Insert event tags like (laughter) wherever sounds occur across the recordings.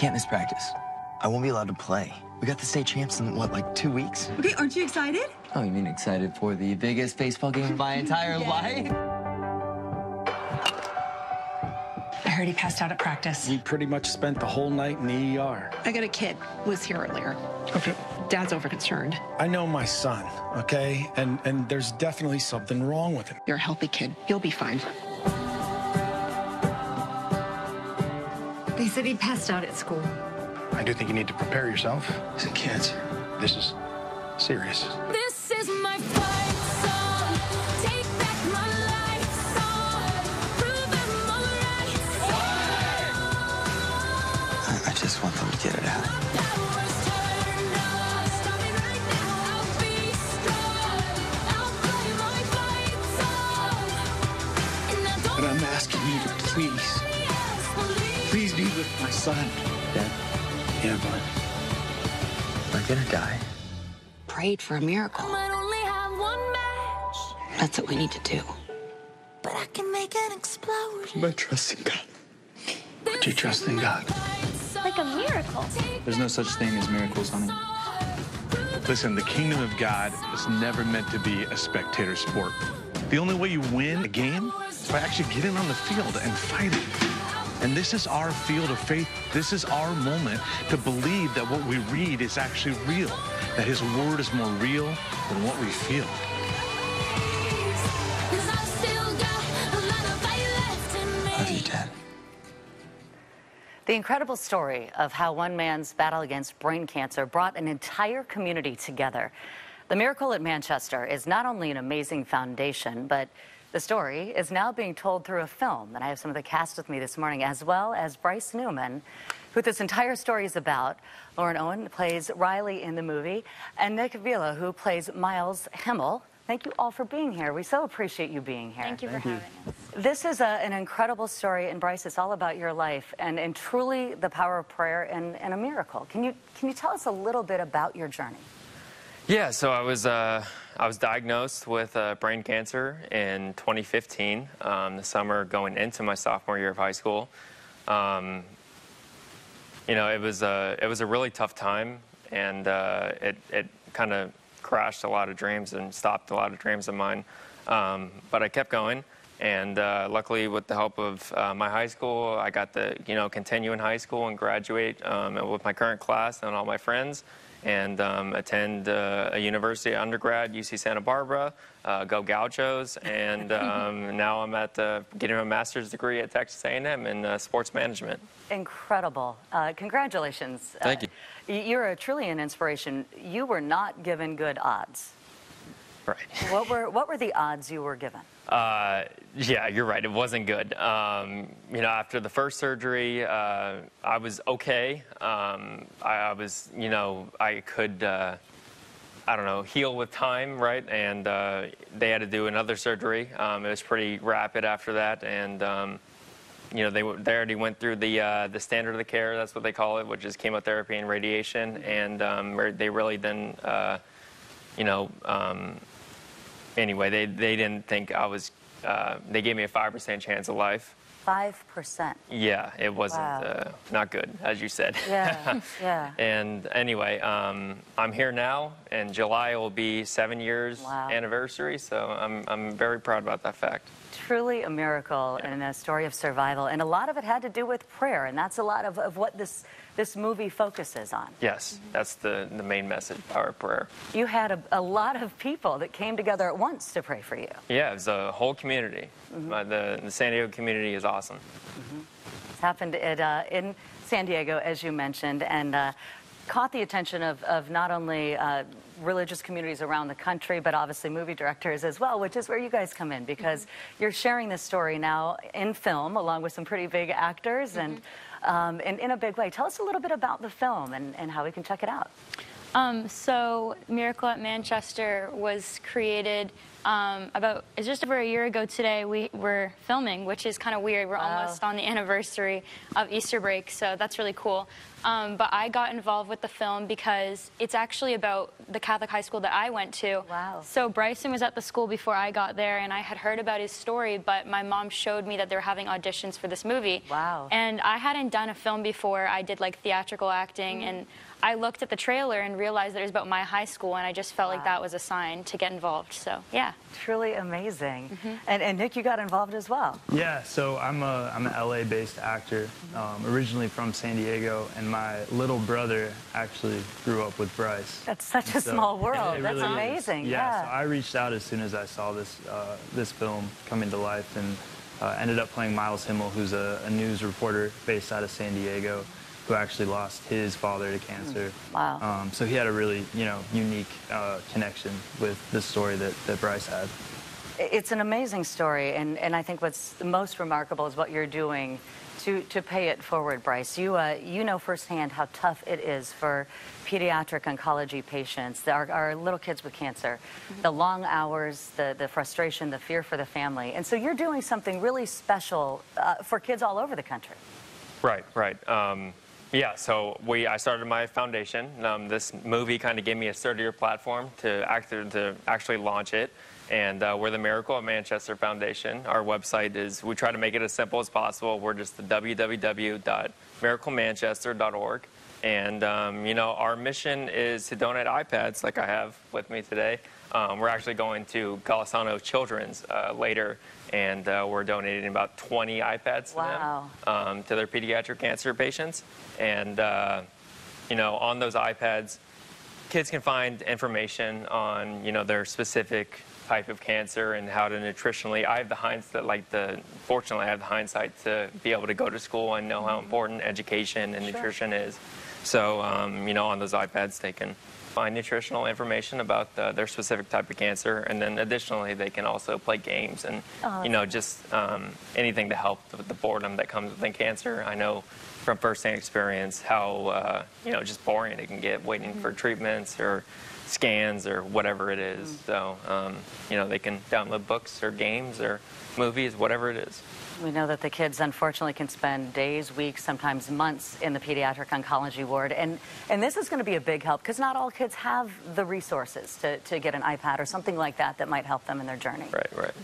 I can't miss practice. I won't be allowed to play. We got the state champs in, what, like two weeks? Okay, aren't you excited? Oh, you mean excited for the biggest baseball game of my entire (laughs) life? I heard he passed out at practice. He pretty much spent the whole night in the ER. I got a kid was here earlier. Okay. Dad's overconcerned. I know my son, okay? And and there's definitely something wrong with him. You're a healthy kid. You'll be fine. Said he passed out at school. I do think you need to prepare yourself. Is it cancer? This is serious. This my son. Dad, Yeah, bud. we're gonna die. Prayed for a miracle. might only have one match, That's what we need to do. but I can make an explosion. My trust in God. Put you trust in God. Like a miracle. There's no such thing as miracles, honey. Listen, the kingdom of God is never meant to be a spectator sport. The only way you win a game is by actually getting on the field and fighting. And this is our field of faith. This is our moment to believe that what we read is actually real, that his word is more real than what we feel. I've still got a lot of fight left in me. Love you, Dad. The incredible story of how one man's battle against brain cancer brought an entire community together. The Miracle at Manchester is not only an amazing foundation, but the story is now being told through a film. And I have some of the cast with me this morning, as well as Bryce Newman, who this entire story is about. Lauren Owen plays Riley in the movie, and Nick Vila, who plays Miles Himmel. Thank you all for being here. We so appreciate you being here. Thank you for having us. This is a, an incredible story, and Bryce, it's all about your life and, and truly the power of prayer and, and a miracle. Can you, can you tell us a little bit about your journey? Yeah, so I was uh, I was diagnosed with uh, brain cancer in 2015, um, the summer going into my sophomore year of high school. Um, you know, it was a it was a really tough time, and uh, it it kind of crashed a lot of dreams and stopped a lot of dreams of mine. Um, but I kept going, and uh, luckily, with the help of uh, my high school, I got to you know continue in high school and graduate um, with my current class and all my friends and um, attend uh, a university undergrad, UC Santa Barbara, uh, go Gauchos, and (laughs) um, now I'm at uh, getting a master's degree at Texas A&M in uh, sports management. Incredible. Uh, congratulations. Thank Uh, y- You're a, truly an inspiration. You were not given good odds. Right. What were, what were the odds you were given? Uh, yeah, you're right. It wasn't good. Um, you know, after the first surgery, uh, I was okay. Um, I, I was, you know, I could, uh, I don't know, heal with time, right? And uh, they had to do another surgery. Um, it was pretty rapid after that, and um, you know, they they already went through the uh, the standard of the care. That's what they call it, which is chemotherapy and radiation, and um, they really uh, you know. Anyway, they, they didn't think I was, uh, they gave me a 5% chance of life. 5%. Yeah, it wasn't Wow. uh, not good, as you said. Yeah, (laughs) yeah. and anyway, um, I'm here now, and July will be seven years Wow. anniversary, so I'm, I'm very proud about that fact. Truly a miracle and a story of survival. And a lot of it had to do with prayer, and that's a lot of, of what this, this movie focuses on. Yes, that's the, the main message, power of prayer. You had a, a lot of people that came together at once to pray for you. Yeah, it's a whole community. Mm-hmm. Uh, the, the San Diego community is awesome. It's happened at, uh, in San Diego, as you mentioned, and uh, caught the attention of, of not only uh, religious communities around the country, but obviously movie directors as well, which is where you guys come in because you're sharing this story now in film along with some pretty big actors and, um, and in a big way. Tell us a little bit about the film and, and how we can check it out. Um, so, Miracle at Manchester was created Um, about it's just over a year ago today we were filming, which is kind of weird. We're Wow. almost on the anniversary of Easter break, so that's really cool. Um, but I got involved with the film because it's actually about the Catholic high school that I went to. Wow. So Bryson was at the school before I got there, and I had heard about his story, but my mom showed me that they were having auditions for this movie. Wow. And I hadn't done a film before. I did like theatrical acting, and I looked at the trailer and realized that it was about my high school, and I just felt like that was a sign to get involved. So yeah. Truly amazing. Mm-hmm. And, and Nick, you got involved as well. Yeah, so I'm a I'm an LA-based actor, um, originally from San Diego, and my little brother actually grew up with Bryce. That's such a So- small world. It That's really amazing. Yeah, Yeah. so I reached out as soon as I saw this uh, this film coming to life, and uh, ended up playing Miles Himmel, who's a, a news reporter based out of San Diego, who actually lost his father to cancer. Wow. Um, so he had a really you know unique uh, connection with the story that, that Bryce had. It's an amazing story, and, and I think what's the most remarkable is what you're doing to, to pay it forward, Bryce. You, uh, you know firsthand how tough it is for pediatric oncology patients, our, our little kids with cancer, the long hours, the, the frustration, the fear for the family. And so you're doing something really special uh, for kids all over the country. Right, right. Um, yeah, so we I started my foundation. Um, this movie kind of gave me a sturdier platform to act to actually launch it. And uh, we're the Miracle of Manchester Foundation. Our website is we try to make it as simple as possible. We're just the www.miraclemanchester.org. And um, you know, our mission is to donate iPads, like I have with me today. Um, we're actually going to Golisano Children's uh, later, and uh, we're donating about 20 iPads to Wow. them um, to their pediatric cancer patients. And, uh, you know, on those iPads, kids can find information on, you know, their specific type of cancer and how to nutritionally. I have the hindsight, like the, fortunately, I have the hindsight to be able to go to school and know how important education and nutrition is. So, um, you know, on those iPads, they can find nutritional information about uh, their specific type of cancer, and then additionally, they can also play games and, you know, just um, anything to help with the boredom that comes with cancer. I know from firsthand experience how, uh, you know, just boring it can get waiting for treatments or scans or whatever it is. So, um, you know, they can download books or games or movies, whatever it is. We know that the kids, unfortunately, can spend days, weeks, sometimes months in the pediatric oncology ward. And, and this is going to be a big help because not all kids have the resources to, to get an iPad or something like that that might help them in their journey. Right, right.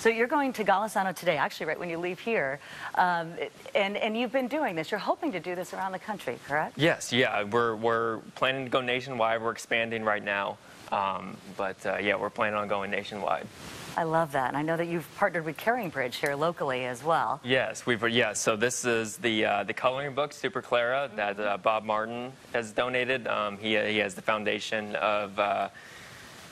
So you're going to Golisano today, actually, right when you leave here. Um, and, and you've been doing this. You're hoping to do this around the country, correct? Yes, yeah, we're, we're planning to go nationwide. We're expanding right now. Um, but uh, yeah, we're planning on going nationwide. I love that. And I know that you've partnered with Caring Bridge here locally as well. Yes, we've yes. So this is the uh, the coloring book Super Clara that uh, Bob Martin has donated. Um, he he has the foundation of. Uh,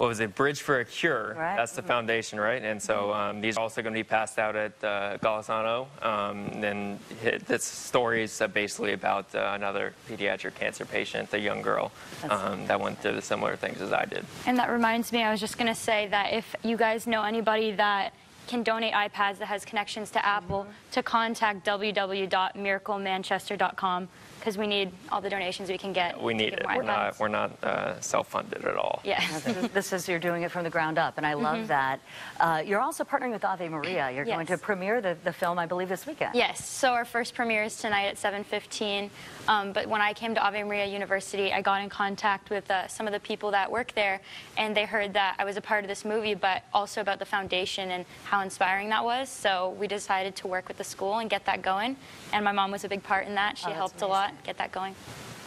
what was it? Bridge for a Cure. Right. That's the foundation, right? And so um, these are also going to be passed out at uh, Golisano. Um, and this story is basically about uh, another pediatric cancer patient, a young girl um, that went through the similar things as I did. And that reminds me, I was just going to say that if you guys know anybody that can donate iPads that has connections to Apple, to contact www.miraclemanchester.com because we need all the donations we can get. We need get it. We're not we're not uh, self-funded at all. Yeah. this, is, this is- you're doing it from the ground up, and I love that. Uh, you're also partnering with Ave Maria. You're going to premiere the, the film, I believe, this weekend. Yes, so our first premiere is tonight at 7:15. Um, but when I came to Ave Maria University, I got in contact with uh, some of the people that work there, and they heard that I was a part of this movie, but also about the foundation and how inspiring that was. So we decided to work with the school and get that going. And my mom was a big part in that. She Oh, helped a lot get that going.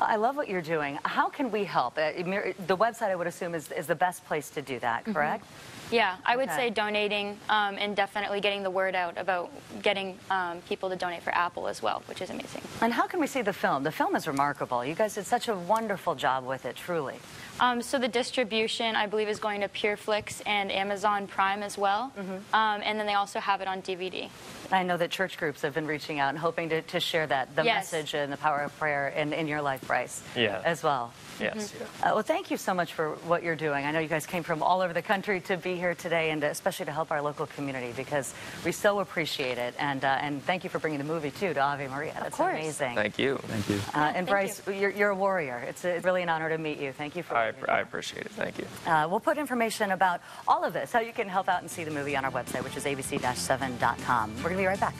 I love what you're doing. How can we help? Uh, the website, I would assume, is, is the best place to do that, correct? Yeah, I would Okay. say donating um, and definitely getting the word out about getting um, people to donate for Apple as well, which is amazing. And how can we see the film? The film is remarkable. You guys did such a wonderful job with it, truly. Um, so the distribution, I believe, is going to PureFlix and Amazon Prime as well, um, and then they also have it on DVD. I know that church groups have been reaching out and hoping to, to share that, the Yes. message and the power of prayer in, in your life, Bryce, Yeah. as well. Yes. Uh, well, thank you so much for what you're doing. I know you guys came from all over the country to be here today, and especially to help our local community because we so appreciate it. And uh, and thank you for bringing the movie too to Ave Maria. That's course. amazing. Thank you. Thank you. Uh, and Thank Bryce, you're, you're a warrior. It's, a, it's really an honor to meet you. Thank you for. I, I appreciate it. Thank you. Uh, we'll put information about all of this, how you can help out and see the movie on our website, which is abc-7.com. We're going to be right back.